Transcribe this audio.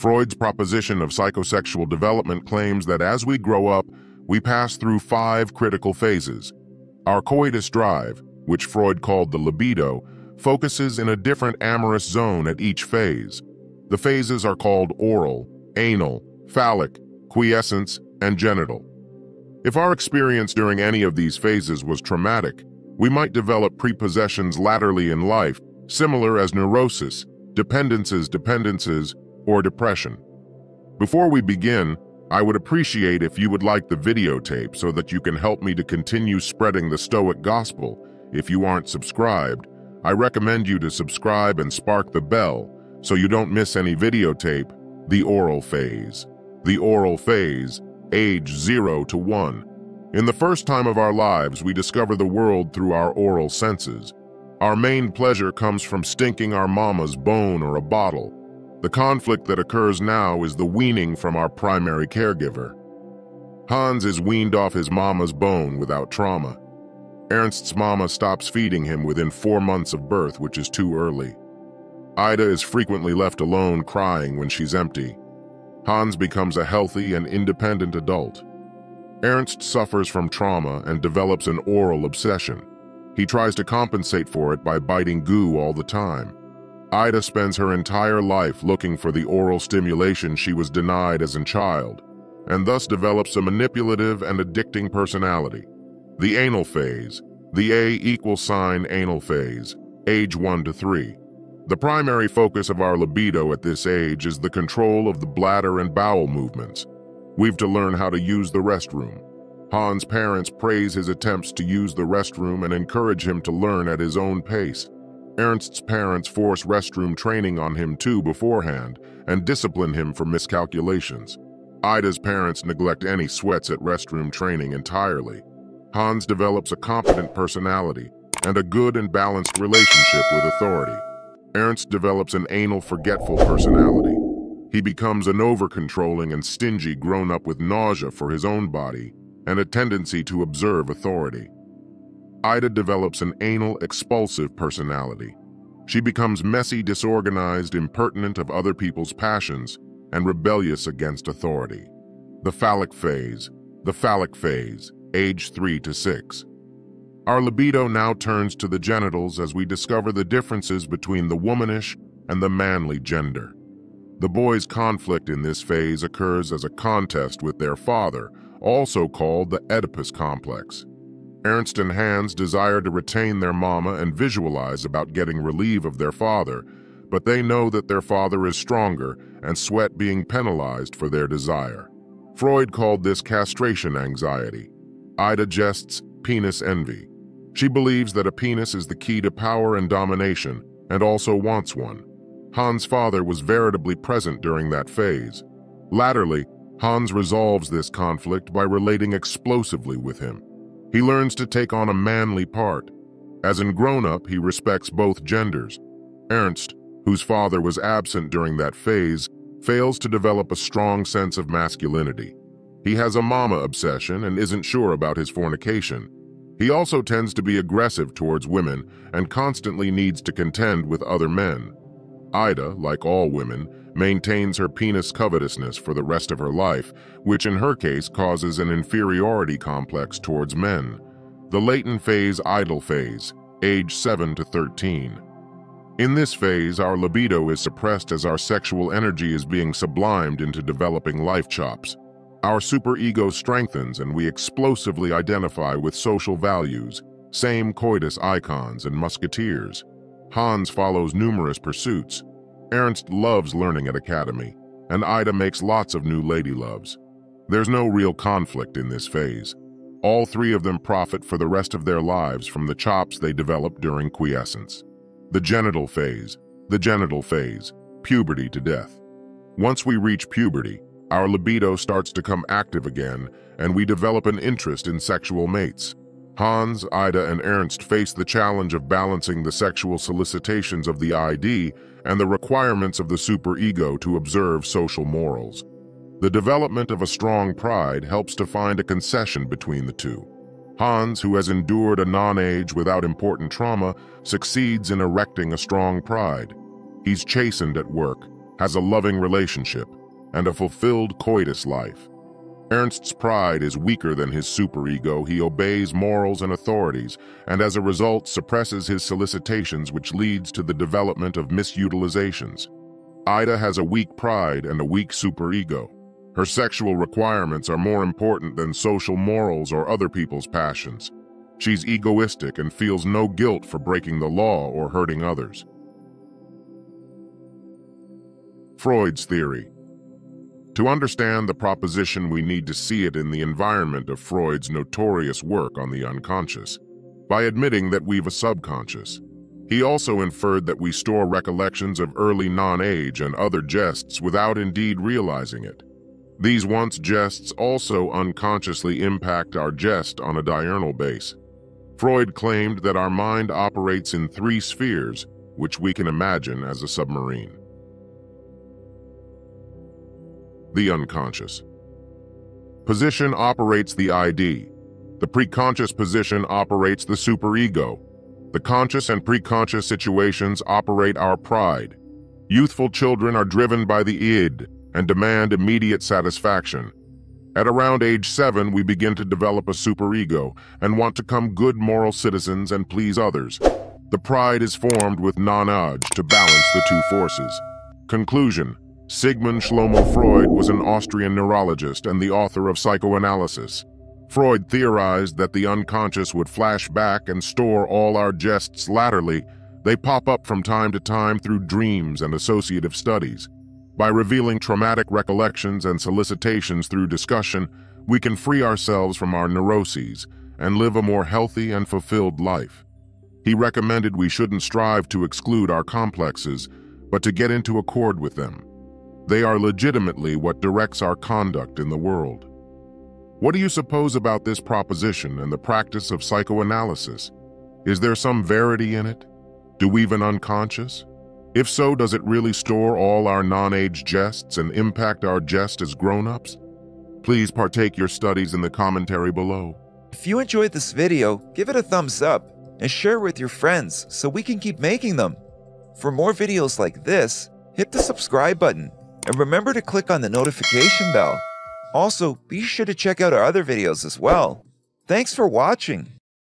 Freud's proposition of psychosexual development claims that as we grow up, we pass through five critical phases. Our coitus drive, which Freud called the libido, focuses in a different amorous zone at each phase. The phases are called oral, anal, phallic, quiescence, and genital. If our experience during any of these phases was traumatic, we might develop prepossessions laterally in life, similar as neurosis, dependences, dependences, or depression. Before we begin, I would appreciate if you would like the videotape so that you can help me to continue spreading the Stoic Gospel. If you aren't subscribed, I recommend you to subscribe and spark the bell so you don't miss any videotape, the oral phase. The oral phase, age 0 to 1. In the first time of our lives, we discover the world through our oral senses. Our main pleasure comes from stinking our mama's bone or a bottle. The conflict that occurs now is the weaning from our primary caregiver. Hans is weaned off his mama's bone without trauma. Ernst's mama stops feeding him within four months of birth, which is too early. Ida is frequently left alone crying when she's empty. Hans becomes a healthy and independent adult. Ernst suffers from trauma and develops an oral obsession. He tries to compensate for it by biting goo all the time. Ida spends her entire life looking for the oral stimulation she was denied as a child, and thus develops a manipulative and addicting personality. The anal phase, the A equal sign anal phase, age 1 to 3. The primary focus of our libido at this age is the control of the bladder and bowel movements. We've to learn how to use the restroom. Hans' parents praise his attempts to use the restroom and encourage him to learn at his own pace. Ernst's parents force restroom training on him too beforehand and discipline him for miscalculations. Ida's parents neglect any sweats at restroom training entirely. Hans develops a competent personality and a good and balanced relationship with authority. Ernst develops an anal forgetful personality. He becomes an over-controlling and stingy grown-up with nausea for his own body and a tendency to observe authority. Ida develops an anal, expulsive personality. She becomes messy, disorganized, impertinent of other people's passions, and rebellious against authority. The phallic phase. The phallic phase, age 3 to 6. Our libido now turns to the genitals as we discover the differences between the womanish and the manly gender. The boy's conflict in this phase occurs as a contest with their father, also called the Oedipus complex. Ernst and Hans desire to retain their mama and visualize about getting relief of their father, but they know that their father is stronger and sweat being penalized for their desire. Freud called this castration anxiety. Ida jests penis envy. She believes that a penis is the key to power and domination, and also wants one. Hans' father was veritably present during that phase. Latterly, Hans resolves this conflict by relating explosively with him. He learns to take on a manly part. As in grown-up, he respects both genders. Ernst, whose father was absent during that phase, fails to develop a strong sense of masculinity. He has a mama obsession and isn't sure about his fornication. He also tends to be aggressive towards women and constantly needs to contend with other men. Ida, like all women, maintains her penis covetousness for the rest of her life, which in her case causes an inferiority complex towards men. The latent phase idle phase, age 7 to 13. In this phase, our libido is suppressed as our sexual energy is being sublimed into developing life chops. Our superego strengthens and we explosively identify with social values, same coitus icons and musketeers. Hans follows numerous pursuits, Ernst loves learning at Academy, and Ida makes lots of new lady loves. There's no real conflict in this phase. All three of them profit for the rest of their lives from the chops they develop during quiescence. The genital phase, the genital phase, puberty to death. Once we reach puberty, our libido starts to come active again, and we develop an interest in sexual mates. Hans, Ida, and Ernst face the challenge of balancing the sexual solicitations of the ID and the requirements of the superego to observe social morals. The development of a strong pride helps to find a concession between the two. Hans, who has endured a non-age without important trauma, succeeds in erecting a strong pride. He's chastened at work, has a loving relationship, and a fulfilled coitus life. Ernst's pride is weaker than his superego. He obeys morals and authorities, and as a result suppresses his solicitations which leads to the development of misutilizations. Ida has a weak pride and a weak superego. Her sexual requirements are more important than social morals or other people's passions. She's egoistic and feels no guilt for breaking the law or hurting others. Freud's theory to understand the proposition, we need to see it in the environment of Freud's notorious work on the unconscious, by admitting that we've a subconscious. He also inferred that we store recollections of early non-age and other jests without indeed realizing it. These once jests also unconsciously impact our jest on a diurnal base. Freud claimed that our mind operates in three spheres, which we can imagine as a submarine. The unconscious. Position operates the ID. The preconscious position operates the superego. The conscious and preconscious situations operate our pride. Youthful children are driven by the id and demand immediate satisfaction. At around age seven, we begin to develop a superego and want to become good moral citizens and please others. The pride is formed with non-age to balance the two forces. Conclusion Sigmund Shlomo Freud was an Austrian neurologist and the author of psychoanalysis. Freud theorized that the unconscious would flash back and store all our jests laterally. They pop up from time to time through dreams and associative studies. By revealing traumatic recollections and solicitations through discussion, we can free ourselves from our neuroses and live a more healthy and fulfilled life. He recommended we shouldn't strive to exclude our complexes, but to get into accord with them. They are legitimately what directs our conduct in the world. What do you suppose about this proposition and the practice of psychoanalysis? Is there some verity in it? Do we even unconscious? If so, does it really store all our non-age jests and impact our jest as grown-ups? Please partake your studies in the commentary below. If you enjoyed this video, give it a thumbs up and share with your friends so we can keep making them. For more videos like this, hit the subscribe button and remember to click on the notification bell. Also, be sure to check out our other videos as well. Thanks for watching.